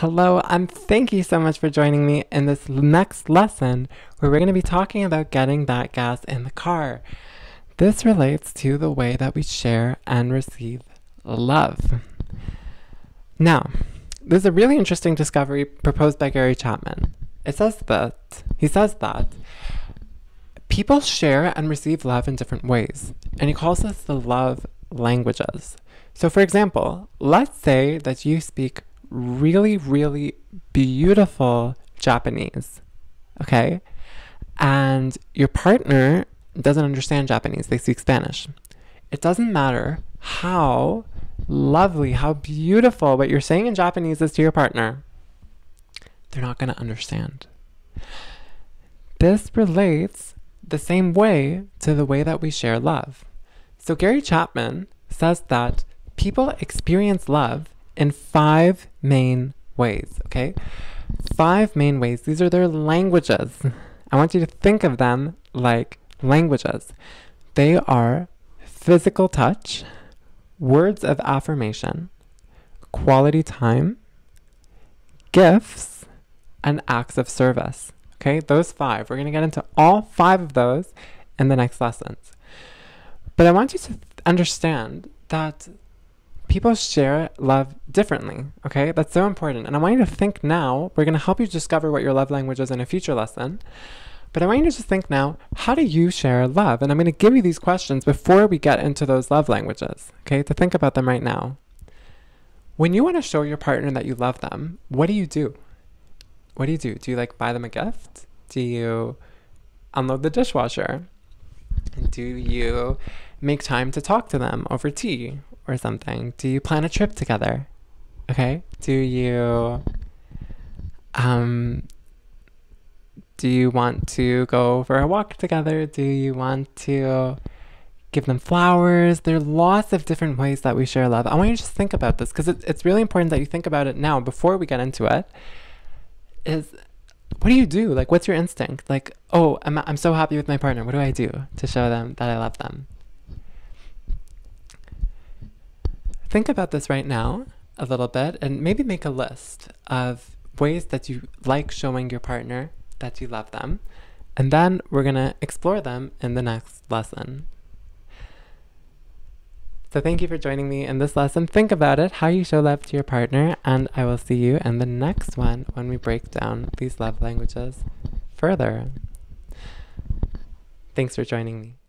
Hello, and thank you so much for joining me in this next lesson where we're going to be talking about getting that gas in the car. This relates to the way that we share and receive love. Now, there's a really interesting discovery proposed by Gary Chapman. It says that, he says that people share and receive love in different ways, and he calls this the love languages. So, for example, let's say that you speak really, really beautiful Japanese. Okay? And your partner doesn't understand Japanese, they speak Spanish. It doesn't matter how lovely, how beautiful what you're saying in Japanese is to your partner, they're not going to understand. This relates the same way to the way that we share love. So, Gary Chapman says that people experience love in five main ways, okay? Five main ways. These are their languages. I want you to think of them like languages. They are physical touch, words of affirmation, quality time, gifts, and acts of service. Okay, those five. We're going to get into all five of those in the next lessons. But I want you to understand that people share love differently. Okay, that's so important. And I want you to think now, we're going to help you discover what your love language is in a future lesson. But I want you to just think now, how do you share love? And I'm going to give you these questions before we get into those love languages, okay, to think about them right now. When you want to show your partner that you love them, what do you do? What do you do? Do you like buy them a gift? Do you unload the dishwasher? Do you make time to talk to them over tea or something? Do you plan a trip together? Okay? Do you um do you want to go for a walk together? Do you want to give them flowers? There are lots of different ways that we share love. I want you to just think about this because it, it's really important that you think about it now before we get into it. Is what do you do? Like, what's your instinct? Like, oh, I'm, I'm so happy with my partner. What do I do to show them that I love them? Think about this right now a little bit and maybe make a list of ways that you like showing your partner that you love them. And then we're going to explore them in the next lesson. So thank you for joining me in this lesson. Think about it, how you show love to your partner, and I will see you in the next one when we break down these love languages further. Thanks for joining me.